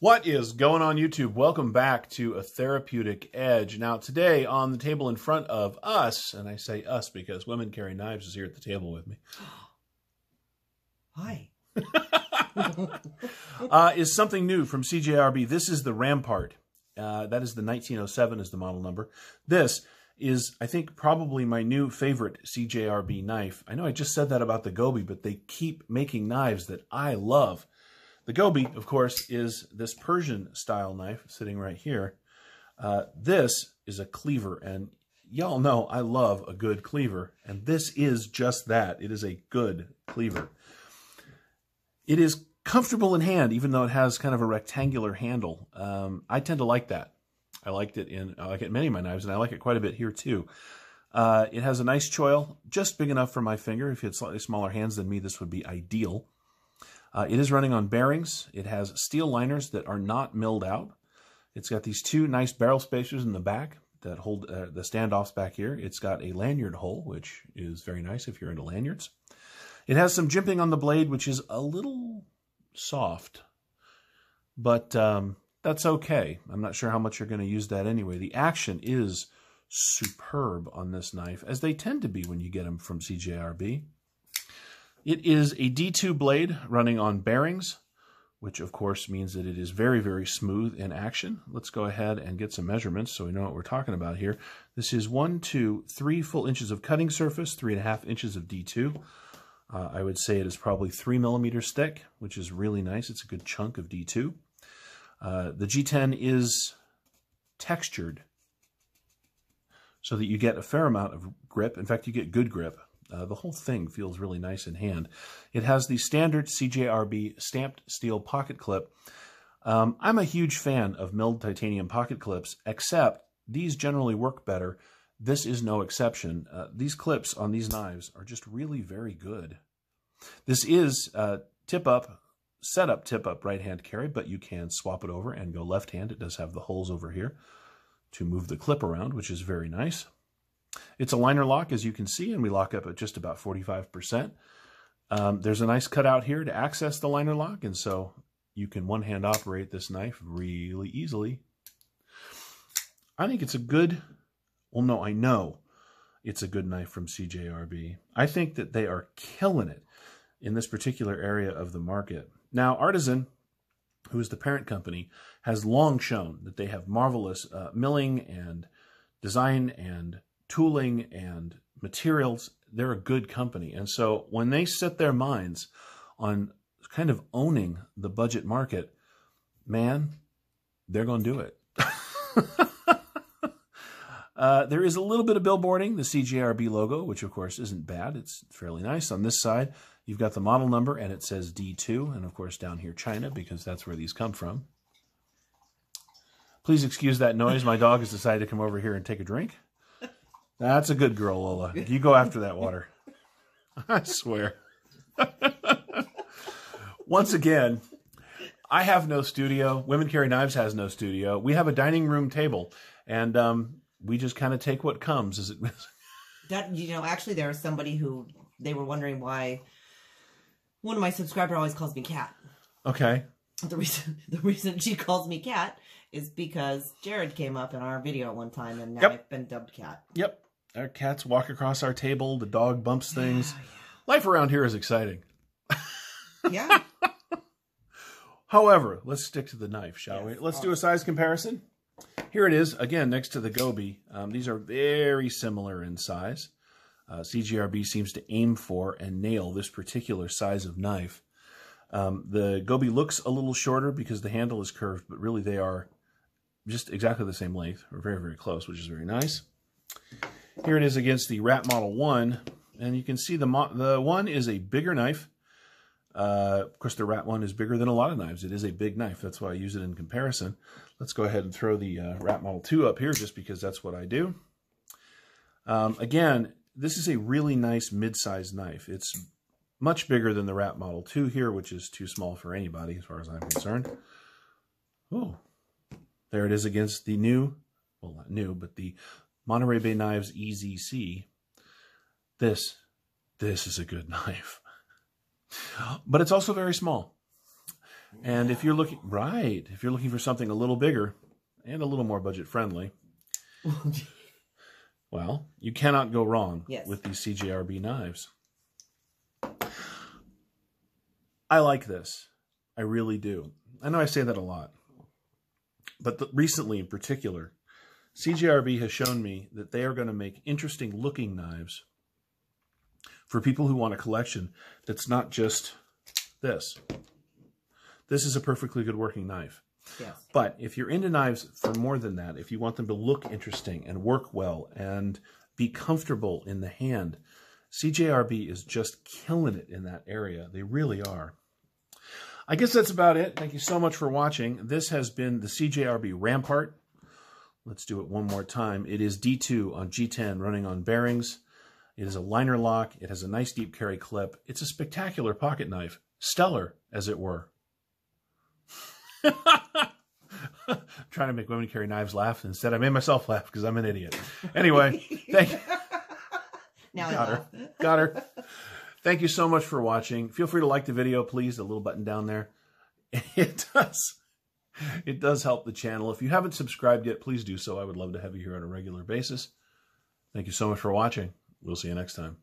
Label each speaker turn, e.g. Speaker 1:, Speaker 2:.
Speaker 1: What is going on YouTube? Welcome back to A Therapeutic Edge. Now, today on the table in front of us, and I say us because Women Carry Knives is here at the table with me,
Speaker 2: Hi.
Speaker 1: uh, is something new from CJRB. This is the Rampart. Uh, that is the 1907 is the model number. This is, I think, probably my new favorite CJRB knife. I know I just said that about the Gobi, but they keep making knives that I love. The Gobi, of course, is this Persian style knife sitting right here. Uh, this is a cleaver, and y'all know I love a good cleaver, and this is just that. It is a good cleaver. It is comfortable in hand, even though it has kind of a rectangular handle. Um, I tend to like that. I liked it in I like it in many of my knives, and I like it quite a bit here too. Uh, it has a nice choil, just big enough for my finger. If you had slightly smaller hands than me, this would be ideal. Uh, it is running on bearings. It has steel liners that are not milled out. It's got these two nice barrel spacers in the back that hold uh, the standoffs back here. It's got a lanyard hole, which is very nice if you're into lanyards. It has some jimping on the blade, which is a little soft, but um, that's okay. I'm not sure how much you're going to use that anyway. The action is superb on this knife, as they tend to be when you get them from CJRB. It is a D2 blade running on bearings, which of course means that it is very, very smooth in action. Let's go ahead and get some measurements so we know what we're talking about here. This is one, two, three full inches of cutting surface, three and a half inches of D2. Uh, I would say it is probably three millimeters thick, which is really nice. It's a good chunk of D2. Uh, the G10 is textured so that you get a fair amount of grip. In fact, you get good grip. Uh, the whole thing feels really nice in hand. It has the standard CJRB stamped steel pocket clip. Um, I'm a huge fan of milled titanium pocket clips, except these generally work better. This is no exception. Uh, these clips on these knives are just really very good. This is uh, tip up, set up tip up right hand carry, but you can swap it over and go left hand. It does have the holes over here to move the clip around, which is very nice. It's a liner lock, as you can see, and we lock up at just about 45%. Um, there's a nice cutout here to access the liner lock, and so you can one-hand operate this knife really easily. I think it's a good, well, no, I know it's a good knife from CJRB. I think that they are killing it in this particular area of the market. Now, Artisan, who is the parent company, has long shown that they have marvelous uh, milling and design and tooling and materials. They're a good company. And so when they set their minds on kind of owning the budget market, man, they're going to do it. uh, there is a little bit of billboarding, the CJRB logo, which of course isn't bad. It's fairly nice. On this side, you've got the model number and it says D2, and of course down here China because that's where these come from. Please excuse that noise. My dog has decided to come over here and take a drink. That's a good girl, Lola. You go after that water. I swear. Once again, I have no studio. Women Carry Knives has no studio. We have a dining room table, and um, we just kind of take what comes. Is it?
Speaker 2: That you know, actually, there was somebody who they were wondering why one of my subscriber always calls me Cat.
Speaker 1: okay.
Speaker 2: The reason the reason she calls me Cat is because Jared came up in our video at one time, and now
Speaker 1: Yep.
Speaker 2: I've been dubbed Cat.
Speaker 1: Yep. Our cats walk across our table. The dog bumps things. Life around here is exciting.
Speaker 2: Yeah,
Speaker 1: However, let's stick to the knife, shall we? Let's do a size comparison. Here it is, again, next to the Gobi. Um, these are very similar in size. Uh, CJRB seems to aim for and nail this particular size of knife. Um, the Gobi looks a little shorter because the handle is curved, but really they are just exactly the same length, or very, very close, which is very nice. Here it is against the Rat Model 1, and you can see the, the one is a bigger knife. Uh, of course, the rat one is bigger than a lot of knives. It is a big knife. That's why I use it in comparison. Let's go ahead and throw the uh, rat model 2 up here just because that's what I do. Um, again, this is a really nice mid-sized knife. It's much bigger than the rat model 2 here, which is too small for anybody as far as I'm concerned. Oh, there it is against the new, well, not new, but the Monterey Bay Knives EZC. This, this is a good knife but it's also very small. And if you're looking right, if you're looking for something a little bigger and a little more budget friendly, well, you cannot go wrong
Speaker 2: Yes.
Speaker 1: with these CJRB knives. I like this. I really do. I know I say that a lot. But the, recently, in particular, CJRB has shown me that they are going to make interesting looking knives for people who want a collection that's not just this. This is a perfectly good working knife.
Speaker 2: yes.
Speaker 1: But if you're into knives for more than that, if you want them to look interesting and work well and be comfortable in the hand, CJRB is just killing it in that area. They really are. I guess that's about it. Thank you so much for watching. This has been the CJRB Rampart. Let's do it one more time. It is D2 on G10 running on bearings. It is a liner lock. It has a nice deep carry clip. It's a spectacular pocket knife. Stellar, as it were. trying to make women carry knives laugh. Instead, I made myself laugh because I'm an idiot. Anyway, thank you.
Speaker 2: Now
Speaker 1: Got
Speaker 2: I
Speaker 1: her. Got her. Thank you so much for watching. Feel free to like the video, please. The little button down there. It does. It does help the channel. If you haven't subscribed yet, please do so. I would love to have you here on a regular basis. Thank you so much for watching. We'll see you next time.